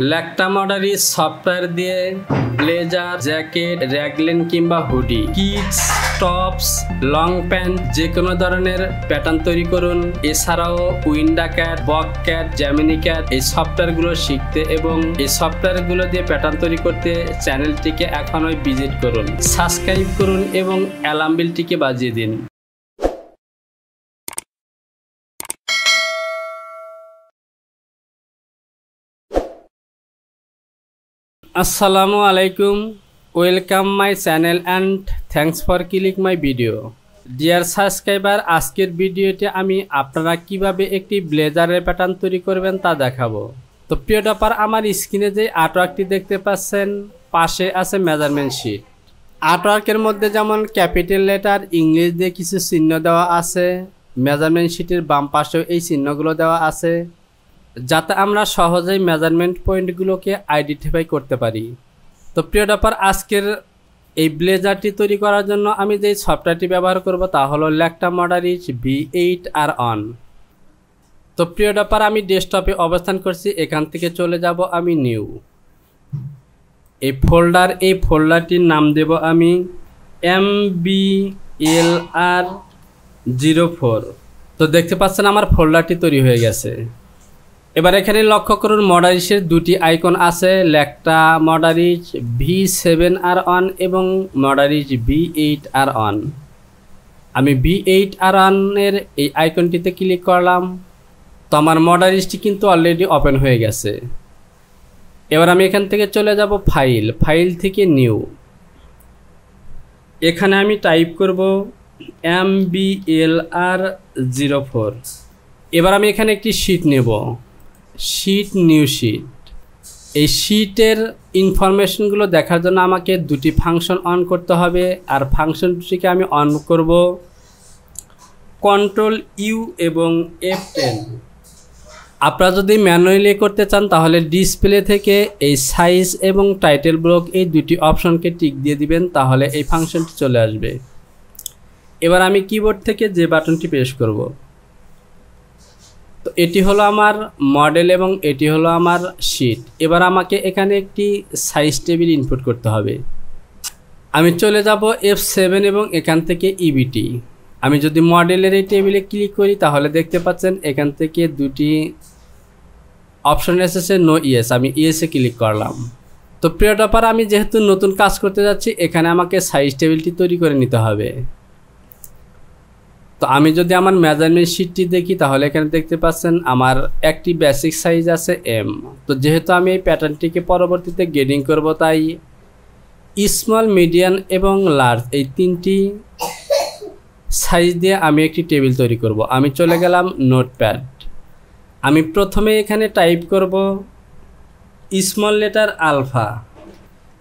ল্যাকটা Modaris software দিয়ে blazer, jacket, raglan কিংবা hoodie kids tops, long pant যে কোনো ধরনের প্যাটার্ন তৈরি করুন। এছাড়াও Winda CAD Boke CAD Gemini CAD এই সফটওয়্যারগুলো শিখতে এবং এই সফটওয়্যারগুলো দিয়ে প্যাটার্ন তৈরি করতে চ্যানেলটিকে এখনই ভিজিট করুন। সাবস্ক্রাইব করুন এবং অ্যালার্ম বিলটিকে বাজিয়ে দিন। আসসালামু আলাইকুম welcome my channel and thanks for click my video dear subscriber আজকের ভিডিওতে আমি আপনারা কীভাবে একটি ব্লেজারের প্যাটার্ন তৈরি করবেন তা দেখাবো। তো প্রিয় ডপার আমার স্ক্রিনে যে আর্টওয়ার্কটি দেখতে পাচ্ছেন, পাশে আছে মেজারমেন্ট শিট আর্টওয়ার্কের মধ্যে যেমন ক্যাপিটাল লেটার ইংলিশ দিয়ে কিছু চিহ্ন দেওয়া আছে মেজারমেন্ট শিটের বাম পাশেও এই চিহ্নগুলো দেওয়া আছে। যাতে আমরা সহজেই মেজারমেন্ট পয়েন্টগুলোকে আইডেন্টিফাই করতে পারি। তো প্রিয় ডাপার আজকের এই ব্লেজারটি তৈরি করার জন্য আমি যে সফটওয়্যারটি ব্যবহার করব তা হলো Lectra Modaris V eight R one. তো প্রিয় ডাপার আমি ডেস্কটপে অবস্থান করছি, এখান থেকে চলে যাব আমি নিউ। এই ফোল্ডার, এই ফোল্ডারটির নাম দেব আমি M B L R zero four. তো দেখতে পাচ্ছেন আমার ফোল্ডারটি তৈরি হয়ে গেছে। এবার এখানে লক্ষ্য করুন, মডারিসের দুটি আইকন আছে, Lectra Modaris V seven R one এবং Modaris V eight R one আমি ভি এইট আর অনের এই আইকনটিতে ক্লিক করলাম, তো আমার মডারিসটি কিন্তু অলরেডি ওপেন হয়ে গেছে। এবার আমি এখান থেকে চলে যাব ফাইল ফাইল থেকে নিউ। এখানে আমি টাইপ করব M B L R zero four. এবার আমি এখানে একটি শিট নেব। শিট নিউ শিট এই শিটের ইনফরমেশনগুলো দেখার জন্য আমাকে দুটি ফাংশন অন করতে হবে, আর ফাংশন দুটিকে আমি অন করব কন্ট্রোল ইউ এবং এফ টেন আপনারা যদি ম্যানুয়ালি করতে চান, তাহলে ডিসপ্লে থেকে এই সাইজ এবং টাইটেল ব্লক এই দুটি অপশনকে টিক দিয়ে দিবেন, তাহলে এই ফাংশনটি চলে আসবে। এবার আমি কিবোর্ড থেকে যে বাটনটি প্রেস করব। তো এটি হলো আমার মডেল এবং এটি হলো আমার শিট। এবার আমাকে এখানে একটি সাইজ টেবিল ইনপুট করতে হবে। আমি চলে যাব এফ সেভেন এবং এখান থেকে ইবিটি আমি যদি মডেলের এই টেবিলে ক্লিক করি, তাহলে দেখতে পাচ্ছেন এখান থেকে দুটি অপশন এসেছে নো ইয়েস আমি ইয়েসে ক্লিক করলাম। তো প্রিয় টপার, আমি যেহেতু নতুন কাজ করতে যাচ্ছি, এখানে আমাকে সাইজ টেবিলটি তৈরি করে নিতে হবে। তো আমি যদি আমার মেজারমেন্ট শিটটি দেখি, তাহলে এখানে দেখতে পাচ্ছেন আমার একটি বেসিক সাইজ আছে এম তো যেহেতু আমি এই প্যাটার্নটিকে পরবর্তীতে গেডিং করব, তাই স্মল মিডিয়াম এবং লার্জ এই তিনটি সাইজ দিয়ে আমি একটি টেবিল তৈরি করব। আমি চলে গেলাম নোটপ্যাড আমি প্রথমে এখানে টাইপ করব স্মল লেটার আলফা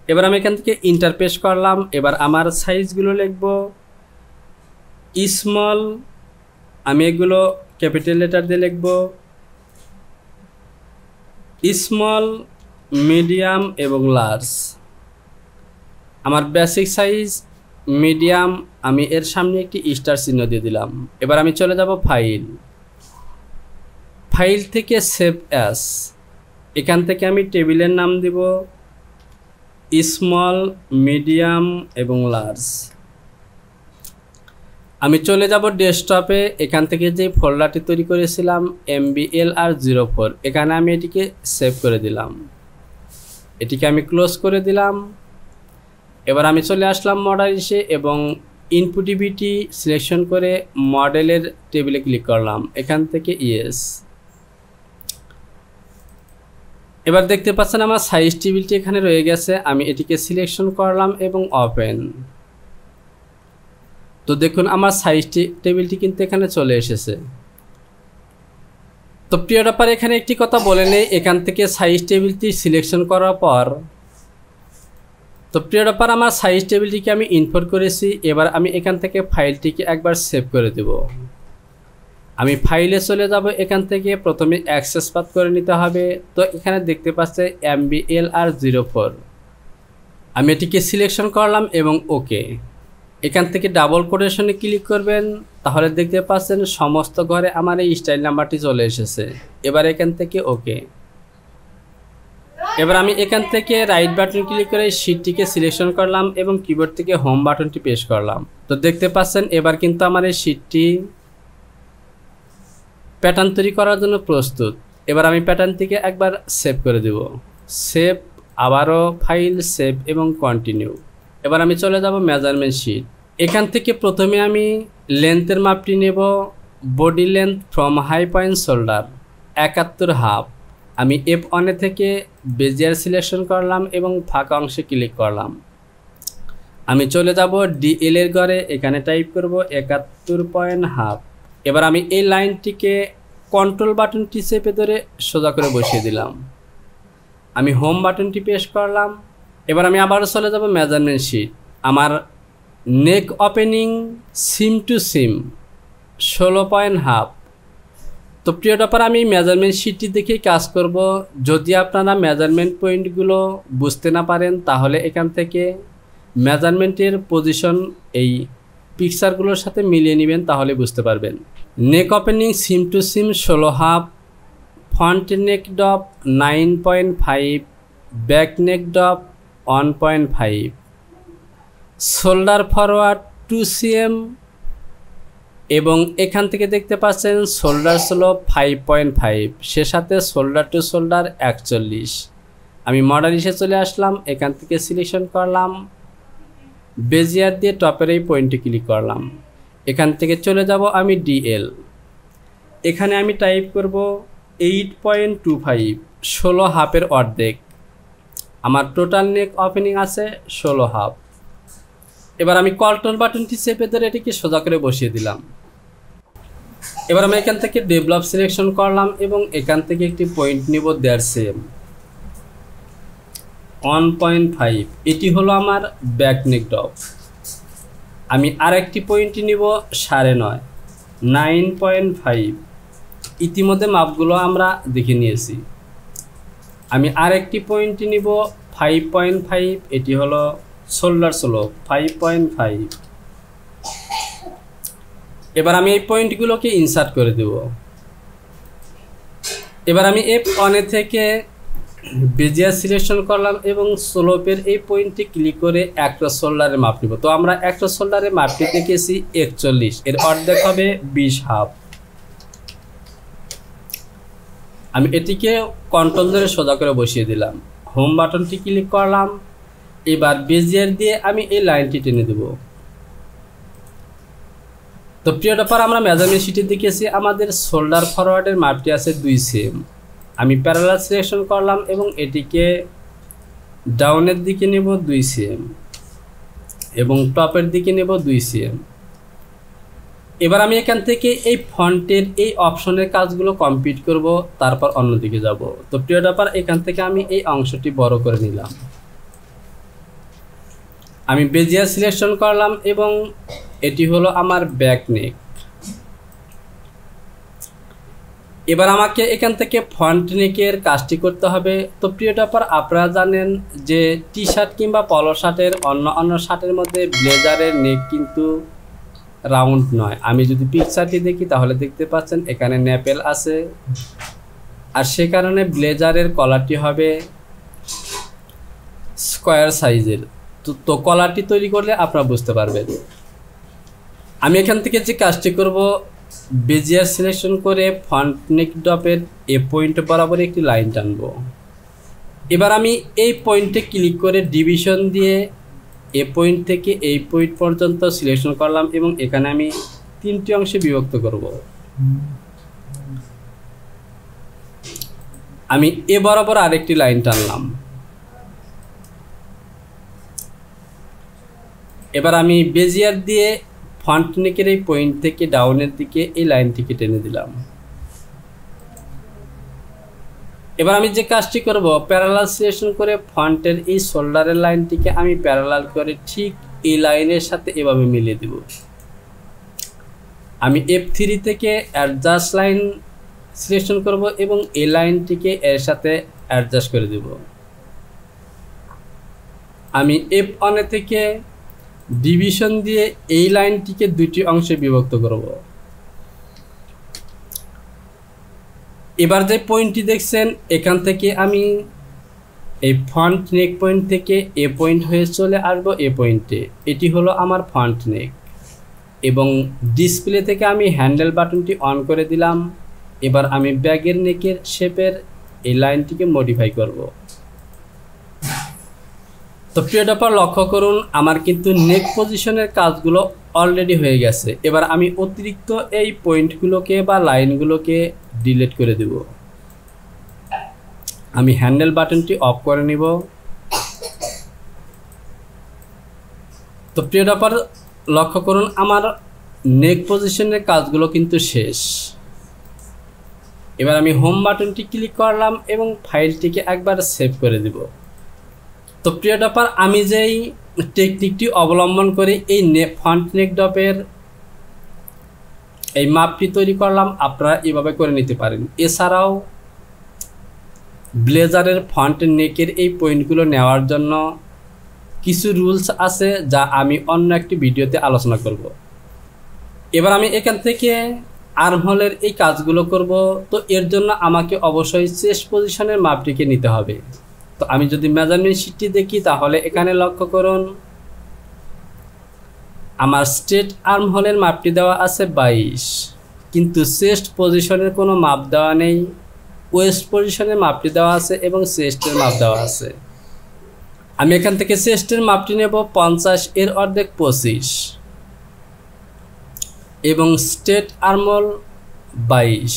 এবার আমি এখান থেকে ইন্টারপেস করলাম। এবার আমার সাইজগুলো লিখব। স্মল আমি এগুলো ক্যাপিটাল লেটার দিয়ে লিখব। স্মল মিডিয়াম এবং লার্জ আমার বেসিক সাইজ মিডিয়াম আমি এর সামনে একটি স্টার চিহ্ন দিয়ে দিলাম। এবার আমি চলে যাব ফাইল ফাইল থেকে সেভ অ্যাস এখান থেকে আমি টেবিলের নাম দিব। স্মল মিডিয়াম এবং লার্জ আমি চলে যাব ডেস্কটপে। এখান থেকে যে ফোল্ডারটি তৈরি করেছিলাম M L R zero four. এখানে আমি এটিকে সেভ করে দিলাম। এটিকে আমি ক্লোজ করে দিলাম। এবার আমি চলে আসলাম মডেলিসে এবং ইনপুটিভিটি সিলেকশন করে মডেলের টেবিলে ক্লিক করলাম। এখান থেকে ইয়েস এবার দেখতে পাচ্ছেন আমার সাইজ টেবিলটি এখানে রয়ে গেছে। আমি এটিকে সিলেকশন করলাম এবং ওপেন তো দেখুন, আমার সাইজ টেবিলটি কিন্তু এখানে চলে এসেছে। তো প্রিয় ব্যাপার, এখানে একটি কথা বলে নেই, এখান থেকে সাইজ টেবিলটি সিলেকশন করার পর। তো প্রিয় ব্যাপার, আমার সাইজ টেবিলটিকে আমি ইনপোর্ট করেছি, এবার আমি এখান থেকে ফাইলটিকে একবার সেভ করে দেব। আমি ফাইলে চলে যাব, এখান থেকে প্রথমে অ্যাক্সেস পাত করে নিতে হবে। তো এখানে দেখতে পাচ্ছে M B L R zero four আমি এটিকে সিলেকশন করলাম এবং ওকে এখান থেকে ডাবল কোটেশনে ক্লিক করবেন, তাহলে দেখতে পাচ্ছেন সমস্ত ঘরে আমার এই স্টাইল নাম্বারটি চলে এসেছে। এবার এখান থেকে ওকে এবার আমি এখান থেকে রাইট বাটন ক্লিক করে শিটটিকে সিলেকশন করলাম এবং কিবোর্ড থেকে হোম বাটনটি পেশ করলাম। তো দেখতে পাচ্ছেন এবার কিন্তু আমার এই শিটটি প্যাটার্ন তৈরি করার জন্য প্রস্তুত। এবার আমি প্যাটার্ন থেকে একবার সেভ করে দেব। সেভ আবারও ফাইল সেভ এবং কন্টিনিউ এবার আমি চলে যাব মেজারমেন্ট শিট এখান থেকে প্রথমে আমি লেন্থের মাপটি নেব body length from high point shoulder একাত্তর হাফ আমি এফ ওয়ানে থেকে বেজিয়ার সিলেকশন করলাম এবং ফাঁকা অংশে ক্লিক করলাম। আমি চলে যাব ডিএল এর ঘরে এখানে টাইপ করব একাত্তর পয়েন্ট হাফ এবার আমি এই লাইনটিকে কন্ট্রোল বাটনটি চেপে ধরে সোজা করে বসিয়ে দিলাম। আমি হোম বাটনটি পেশ করলাম। এবার আমি আবারও চলে যাব মেজারমেন্ট শিট আমার নেক ওপেনিং সিম টু সিম ষোলো পয়েন্ট হাফ তো প্রিয় টপার আমি মেজারমেন্ট শিটটি দেখেই কাজ করব। যদি আপনারা মেজারমেন্ট পয়েন্টগুলো বুঝতে না পারেন, তাহলে এখান থেকে মেজারমেন্টের পজিশন এই পিকচারগুলোর সাথে মিলিয়ে নেবেন, তাহলে বুঝতে পারবেন। নেক ওপেনিং সিম টু সিম ষোলো half front neck drop nine point five back neck drop one point five shoulder forward two CM এবং এখান থেকে দেখতে পাচ্ছেন শোল্ডার ছিল ফাইভ পয়েন্ট ফাইভ সে সাথে শোল্ডার টু শোল্ডার একচল্লিশ. আমি মডার ইসে চলে আসলাম, এখান থেকে সিলেকশন করলাম। বেজিয়ার দিয়ে টপের এই পয়েন্টে ক্লিক করলাম। এখান থেকে চলে যাব আমি ডিএল এখানে আমি টাইপ করব এইট পয়েন্ট টু ফাইভ ষোলো হাফের অর্ধেক। আমার টোটাল নেক ওপেনিং আছে ষোলো হাফ এবার আমি কল্টন বাটনটি চেপে ধরে এটিকে সোজা করে বসিয়ে দিলাম। এবার আমি এখান থেকে ডেভেলপ সিলেকশন করলাম এবং এখান থেকে একটি পয়েন্ট নিব দেড় সেম ওয়ান পয়েন্ট ফাইভ এটি হলো আমার ব্যাক নেক ডপ আমি আর একটি পয়েন্টটি নিব সাড়ে নয় নাইন পয়েন্ট ফাইভ ইতিমধ্যে মাপগুলো আমরা দেখে নিয়েছি। আমি আর একটি পয়েন্টটি নিব ফাইভ পয়েন্ট ফাইভ এটি হলো shoulder slope five point five এবার আমি এই পয়েন্টগুলোকে ইনসার্ট করে দেব। এবার আমি এফ ওয়ানে থেকে বেজিয়া সিলেকশন করলাম এবং স্লোপের এই পয়েন্টটি ক্লিক করে একটা শোল্ডারের মাপ নিব। তো আমরা একটা শোল্ডারের মাপটি দেখেছি একচল্লিশ, এর অর্ধেক হবে বিশ হাফ। আমি এটিকে কন্ট্রোল ধরে সোজা করে বসিয়ে দিলাম। হোম বাটনটি ক্লিক করলাম। এবার বেজিয়ার দিয়ে আমি এই লাইনটি টেনে দেব। তো প্রিয় টপার আমরা মেজারমেন্ট শিটে দেখেছি, আমাদের শোল্ডার ফরওয়ার্ডের মাপটি আছে দুই সেম আমি প্যারালাল সিলেকশন করলাম এবং এটিকে ডাউনের দিকে নেব দুই সেম এবং টপের দিকে নেব দুই সেম এবার আমি এখান থেকে এই ফন্টের এই অপশনের কাজগুলো কমপ্লিট করব, তারপর অন্যদিকে যাব। তো প্রিয় টপার এখান থেকে আমি এই অংশটি বড় করে নিলাম। আমি বেজিয়া সিলেকশন করলাম এবং এটি হলো আমার ব্যাক নেক। এবার আমাকে এখান থেকে ফন্ট নেকের কাজটি করতে হবে। তো প্রিয় টপার আপনারা জানেন যে টি শার্ট কিংবা পলো শার্টের অন্য অন্য শার্টের মধ্যে ব্লেজারের নেক কিন্তু রাউন্ড নয়। আমি যদি পিকচারটি দেখি, তাহলে দেখতে পাচ্ছেন এখানে ন্যাপেল আছে। আর সে কারণে ব্লেজারের কলারটি হবে স্কোয়ার সাইজের তো তো কলারটি তৈরি করলে আপনারা বুঝতে পারবেন। আমি এখান থেকে যে কাজটি করব, বেজিয়ার সিলেকশন করে ফ্রন্ট নেক ডপের এ পয়েন্ট বরাবর একটি লাইন টানবো। এবার আমি এই পয়েন্টে ক্লিক করে ডিভিশন দিয়ে এ পয়েন্ট থেকে এই পয়েন্ট পর্যন্ত সিলেকশন করলাম এবং এখানে আমি তিনটি অংশে বিভক্ত করব। আমি এ বরাবর আরেকটি লাইন টানলাম। এবার আমি বেজিয়ার দিয়ে ফ্রন্ট নেকের এই পয়েন্ট থেকে ডাউনের দিকে এই লাইনটিকে টেনে দিলাম। এবার আমি যে কাজটি করব প্যারালাল সিলেকশন করে ফ্রন্টের এই শোল্ডারের লাইনটিকে আমি প্যারালাল করে ঠিক এই লাইনের সাথে এভাবে মিলিয়ে দেব। আমি এফ থ্রি থেকে অ্যাডজাস্ট লাইন সিলেকশন করব এবং এই লাইনটিকে এর সাথে অ্যাডজাস্ট করে দেব। আমি এফ ওয়ানে থেকে ডিভিশন দিয়ে এই লাইনটিকে দুটি অংশে বিভক্ত করব। এবার যে পয়েন্টটি দেখছেন, এখান থেকে আমি এই ফ্রন্ট নেক পয়েন্ট থেকে এ পয়েন্ট হয়ে চলে আসব এ পয়েন্টে এটি হলো আমার ফ্রন্ট নেক এবং ডিসপ্লে থেকে আমি হ্যান্ডেল বাটনটি অন করে দিলাম। এবার আমি ব্যাগের নেকের শেপের এই লাইনটিকে মডিফাই করব। তো প্রিয় ডপার লক্ষ্য করুন, আমার কিন্তু নেক পজিশনের কাজগুলো অলরেডি হয়ে গেছে। এবার আমি অতিরিক্ত এই পয়েন্টগুলোকে বা লাইনগুলোকে ডিলিট করে দেব। আমি হ্যান্ডেল বাটনটি অফ করে নিব। তো প্রিয় ডপার, লক্ষ্য করুন আমার নেক পজিশনের কাজগুলো কিন্তু শেষ। এবার আমি হোম বাটনটি ক্লিক করলাম এবং ফাইলটিকে একবার সেভ করে দেব। তো প্রিয় ডপার, আমি যেই টেকনিকটি অবলম্বন করে, এই নে ফ্রন্ট নেক ডপের এই মাপটি তৈরি করলাম, আপনারা এভাবে করে নিতে পারেন। এছাড়াও, ব্লেজারের ফ্রন্ট নেকের এই পয়েন্টগুলো নেওয়ার জন্য কিছু রুলস আছে যা আমি অন্য একটি ভিডিওতে আলোচনা করব। এবার আমি এখান থেকে আর্মহোলের এই কাজগুলো করব। তো এর জন্য আমাকে অবশ্যই চেস্ট পজিশনের মাপটিকে নিতে হবে। তো আমি যদি মেজারমেন্ট শিটটি দেখি, তাহলে এখানে লক্ষ্য করুন আমার স্টেট আর্ম হোলের মাপটি দেওয়া আছে বাইশ। কিন্তু চেস্ট পজিশনের কোনো মাপ দেওয়া নেই। ওয়েস্ট পজিশনের মাপটি দেওয়া আছে এবং চেস্টের মাপ দেওয়া আছে। আমি এখান থেকে চেস্টের মাপটি নেব পঞ্চাশ, এর অর্ধেক পঁচিশ। এবং স্টেট আর্মল বাইশ।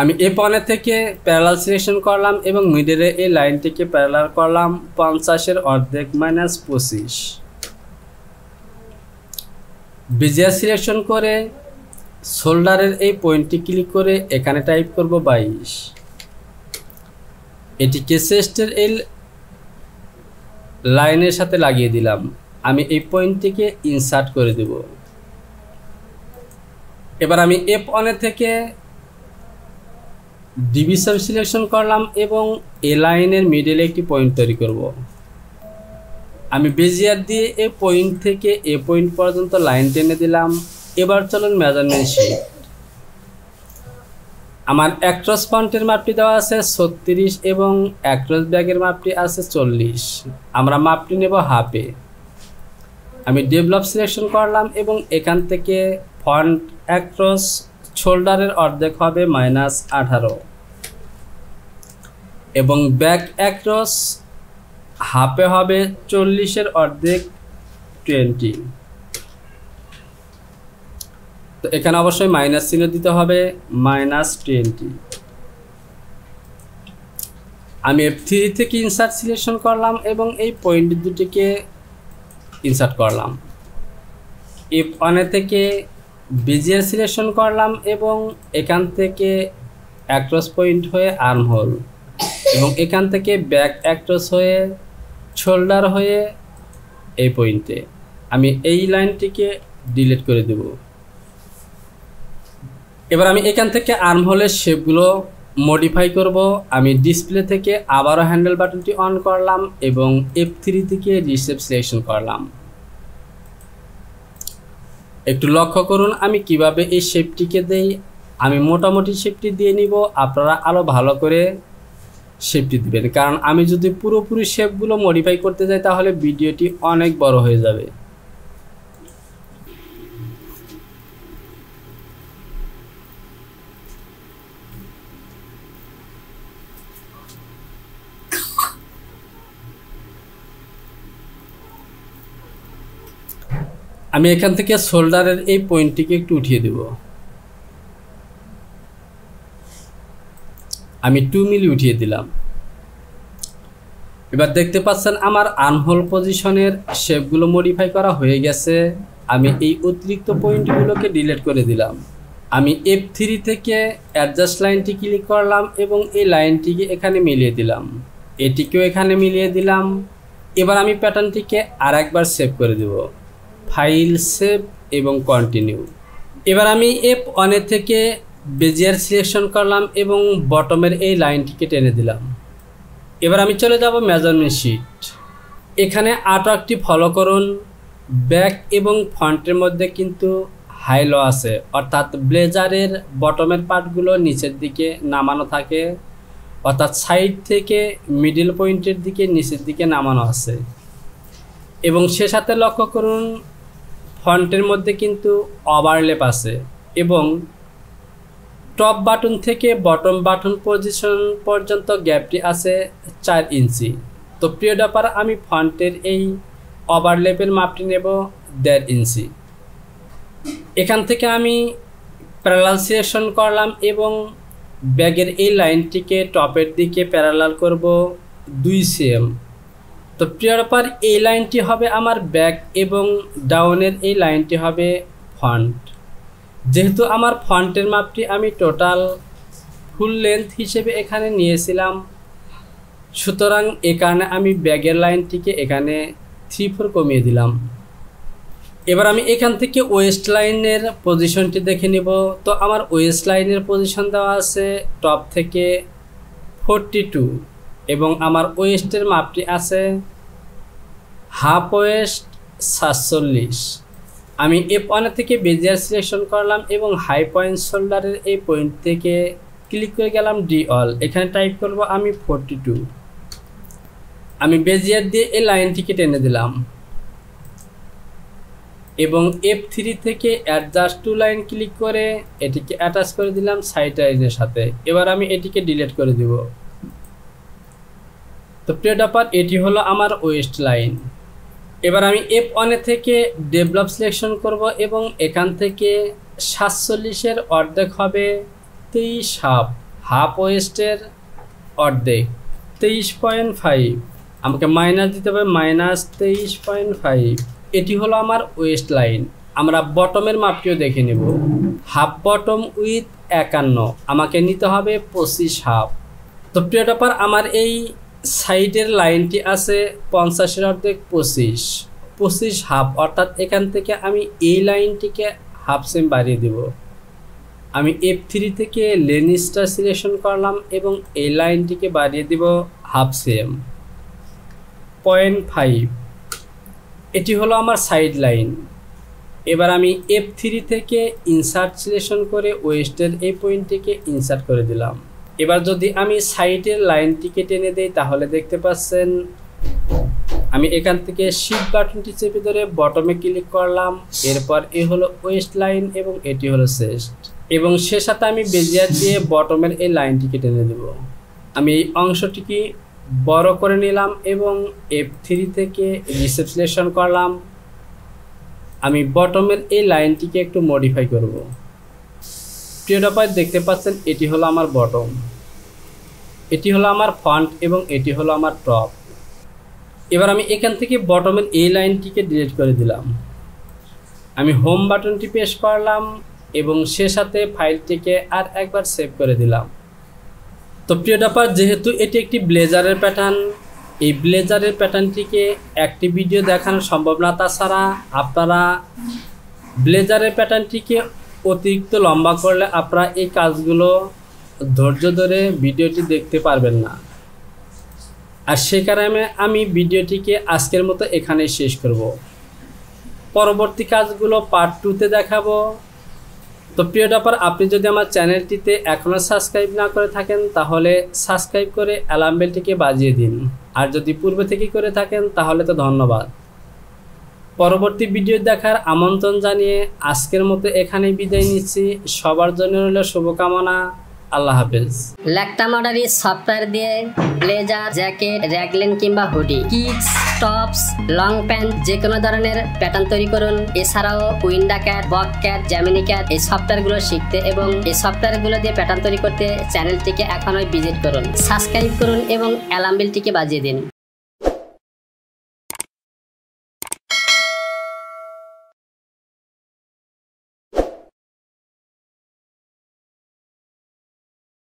আমি এ পনে থেকে প্যারালাল সিলেকশন করলাম এবং মিডলে এই লাইনটিকে প্যারালাল করলাম পঞ্চাশের অর্ধেক মাইনাস পঁচিশ। বিজিয়া সিলেকশন করে শোল্ডারের এই পয়েন্টটি ক্লিক করে এখানে টাইপ করব বাইশ। এটিকে চেস্টের এই লাইনের সাথে লাগিয়ে দিলাম। আমি এই পয়েন্টটিকে ইনসার্ট করে দেব। এবার আমি এফ অনে থেকে ডিভিশন সিলেকশন করলাম এবং এ লাইনের মিডলে একটি পয়েন্ট তৈরি করব। আমি বেজিয়ার দিয়ে এ পয়েন্ট থেকে এ পয়েন্ট পর্যন্ত লাইন টেনে দিলাম। এবার চলুন মেজারমেন্ট শিট আমার অ্যাক্ট্রস ফন্টের মাপটি দেওয়া আছে ছত্রিশ এবং অ্যাক্ট্রস ব্যাগের মাপটি আছে চল্লিশ। আমরা মাপটি নেব হাফে আমি ডেভেলপ সিলেকশন করলাম এবং এখান থেকে ফন্ট অ্যাক্ট্রস শোল্ডারের অর্ধেক হবে মাইনাস আঠারো। এবং ব্যাক অ্যাক্রস হাফে হবে চল্লিশের অর্ধেক টোয়েন্টি। তো এখানে অবশ্যই মাইনাস চিহ্ন দিতে হবে, মাইনাস টোয়েন্টি। আমি এফ থ্রি থেকে ইনসার্ট সিলেকশন করলাম এবং এই পয়েন্ট দুটিকে ইনসার্ট করলাম। এফ ওয়ানে থেকে বিজিএর সিলেকশন করলাম এবং এখান থেকে অ্যাক্ট্রস পয়েন্ট হয়ে আর্ম হোল। এবং এখান থেকে ব্যাক অ্যাক্ট্রস হয়ে শোল্ডার হয়ে এই পয়েন্টে। আমি এই লাইনটিকে ডিলিট করে দেব। এবার আমি এখান থেকে আর্ম হোলের শেপগুলো মডিফাই করব। আমি ডিসপ্লে থেকে আবারও হ্যান্ডেল বাটনটি অন করলাম এবং এফ থ্রি থেকে রিসেপ সিলেকশন করলাম। একটু লক্ষ্য করুন, আমি কীভাবে এই শেপটিকে দেই। আমি মোটামুটি শেপটি দিয়ে নিব, আপনারা আরও ভালো করে শেপটি দিবেন। কারণ আমি যদি পুরোপুরি শেপগুলো মডিফাই করতে যাই, তাহলে ভিডিওটি অনেক বড় হয়ে যাবে। আমি এখান থেকে শোল্ডারের এই পয়েন্টটিকে একটু উঠিয়ে দেব। আমি টু মিলি উঠিয়ে দিলাম। এবার দেখতে পাচ্ছেন আমার আনহোল পজিশনের শেপগুলো মডিফাই করা হয়ে গেছে। আমি এই অতিরিক্ত পয়েন্টগুলোকে ডিলিট করে দিলাম। আমি এফ থ্রি থেকে অ্যাডজাস্ট লাইনটি ক্লিক করলাম এবং এই লাইনটিকে এখানে মিলিয়ে দিলাম। এটিকেও এখানে মিলিয়ে দিলাম। এবার আমি প্যাটার্নটিকে আর একবার সেভ করে দেব। ফাইল সেভ এবং কন্টিনিউ এবার আমি এফ ওয়ানের থেকে বেজিয়ার সিলেকশন করলাম এবং বটমের এই লাইনটিকে টেনে দিলাম। এবার আমি চলে যাব মেজারমেন্ট শিট এখানে আটকটি ফলো করুন। ব্যাক এবং ফ্রন্টের মধ্যে কিন্তু হাই লো আছে। অর্থাৎ ব্লেজারের বটমের পার্টগুলো নিচের দিকে নামানো থাকে। অর্থাৎ সাইড থেকে মিডল পয়েন্টের দিকে নিচের দিকে নামানো আছে। এবং সে সাথে লক্ষ্য করুন ফন্টের মধ্যে কিন্তু ওভারলেপ আছে এবং টপ বাটন থেকে বটম বাটন পজিশন পর্যন্ত গ্যাপটি আছে চার ইঞ্চি। তো প্রিয় ডাপার আমি ফন্টের এই ওভারলেপের মাপটি নেব দেড় ইঞ্চি। এখান থেকে আমি প্যারালাইসিয়েশন করলাম এবং ব্যাগের এই লাইনটিকে টপের দিকে প্যারালাল করব দুই সিএম তো প্রিয় ডাপার এই লাইনটি হবে আমার ব্যাক এবং ডাউনের এই লাইনটি হবে ফন্ট যেহেতু আমার ফন্টের মাপটি আমি টোটাল ফুল লেন্থ হিসেবে এখানে নিয়েছিলাম, সুতরাং এ কারণে আমি ব্যাগের লাইনটিকে এখানে থ্রি ফোর কমিয়ে দিলাম। এবার আমি এখান থেকে ওয়েস্ট লাইনের পজিশনটি দেখে নিব। তো আমার ওয়েস্ট লাইনের পজিশন দেওয়া আছে টপ থেকে ফোরটি টু। এবং আমার ওয়েস্টের মাপটি আছে হাফ ওয়েস্ট সাতচল্লিশ। আমি এ পয়েন্ট থেকে বেজিয়ার সিলেকশন করলাম এবং হাই পয়েন্ট শোল্ডারের এই পয়েন্ট থেকে ক্লিক করে গেলাম ডি অল এখানে টাইপ করব আমি ফোরটি টু আমি বেজিয়ার দিয়ে এই লাইনটিকে টেনে দিলাম। এবং এফ থ্রি থেকে অ্যাডজাস্ট টু লাইন ক্লিক করে এটিকে অ্যাটাচ করে দিলাম সাইড লাইনের সাথে। এবার আমি এটিকে ডিলিট করে দিব। তো প্রিয় ডাপার, এটি হলো আমার ওয়েস্ট লাইন। এবার আমি এফ ওয়ানে থেকে ডেভেলপ সিলেকশন করব এবং এখান থেকে সাতচল্লিশের অর্ধেক হবে তেইশ হাফ। হাফ ওয়েস্টের অর্ধেক, তেইশ পয়েন্ট ফাইভ। আমাকে মাইনাস দিতে হবে মাইনাস তেইশ পয়েন্ট ফাইভ। এটি হলো আমার ওয়েস্ট লাইন। আমরা বটমের মাপটিও দেখে নেব। হাফ বটম উইথ একান্ন। আমাকে নিতে হবে পঁচিশ হাফ। তো প্রিয় ব্যাপার আমার এই সাইডের লাইনটি আছে পঞ্চাশের অর্ধেক পঁচিশ। পঁচিশ হাফ অর্থাৎ এখান থেকে আমি এই লাইনটিকে হাফ সেম বাড়িয়ে দেব। আমি এফ থ্রি থেকে লেনিস্টার সিলেকশন করলাম এবং এই লাইনটিকে বাড়িয়ে দিব হাফ সেম পয়েন্ট ফাইভ এটি হলো আমার সাইড লাইন এবার আমি এফ থ্রি থেকে ইনসার্ট সিলেকশন করে ওয়েস্টের এই পয়েন্টটিকে ইনসার্ট করে দিলাম। এবার যদি আমি সাইডের লাইনটিকে টেনে দেই, তাহলে দেখতে পাচ্ছেন আমি এখান থেকে শিফট বাটনটি চেপে ধরে বটমে ক্লিক করলাম। এরপর এ হলো ওয়েস্ট লাইন এবং এটি হলো শেষ এবং সে সাথে আমি বেজিয়ার দিয়ে বটমের এই লাইনটিকে টেনে দেব। আমি এই অংশটিকে বড় করে নিলাম এবং এফ থ্রি থেকে রিসেপশন করলাম। আমি বটমের এই লাইনটিকে একটু মডিফাই করব। প্রিয় ডাপায় দেখতে পাচ্ছেন, এটি হলো আমার বটম এটি হলো আমার ফন্ট এবং এটি হলো আমার টপ এবার আমি এখান থেকে বটমের এই লাইনটিকে ডিলিট করে দিলাম। আমি হোম বাটনটি পেশ করলাম এবং সে সাথে ফাইলটিকে আর একবার সেভ করে দিলাম। তো প্রিয় ডাপার যেহেতু এটি একটি ব্লেজারের প্যাটার্ন এই ব্লেজারের প্যাটার্নটিকে একটি ভিডিও দেখানো সম্ভব না। তাছাড়া আপনারা ব্লেজারের প্যাটার্নটিকে অতিরিক্ত লম্বা করলে আপনারা এই কাজগুলো ধৈর্য ধরে ভিডিওটি দেখতে পারবেন না। আর সে কারণে আমি ভিডিওটিকে আজকের মতো এখানেই শেষ করব। পরবর্তী কাজগুলো পার্ট টুতে দেখাবো। তো প্রিয় ডাপার, আপনি যদি আমার চ্যানেলটিতে এখনও সাবস্ক্রাইব না করে থাকেন, তাহলে সাবস্ক্রাইব করে অ্যালার্ম বেলটিকে বাজিয়ে দিন। আর যদি পূর্বে থেকে করে থাকেন, তাহলে তো ধন্যবাদ। পরবর্তী ভিডিও দেখার আমন্ত্রণ জানিয়ে আজকের মতো এখানেই বিদায় নিচ্ছি। সবার জন্য রইল শুভকামনা। আল্লাহ হাফেজ। ল্যাকটা মডারি সফটওয়্যার দিয়ে ব্লেজার, জ্যাকেট র্যাগলেন কিংবা hoodie kids tops, long pant যে কোনো ধরনের প্যাটার্ন তৈরি করুন। এছাড়াও Winda CAD, Boke CAD, Gemini CAD এই সফটওয়্যারগুলো শিখতে এবং এই সফটওয়্যারগুলো দিয়ে প্যাটার্ন তৈরি করতে চ্যানেলটিকে এখনই ভিজিট করুন। সাবস্ক্রাইব করুন এবং অ্যালাম বেলটিকে বাজিয়ে দিন।